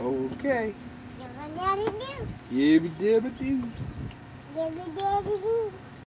Okay. Do. Yibby dabby do. Yibby do.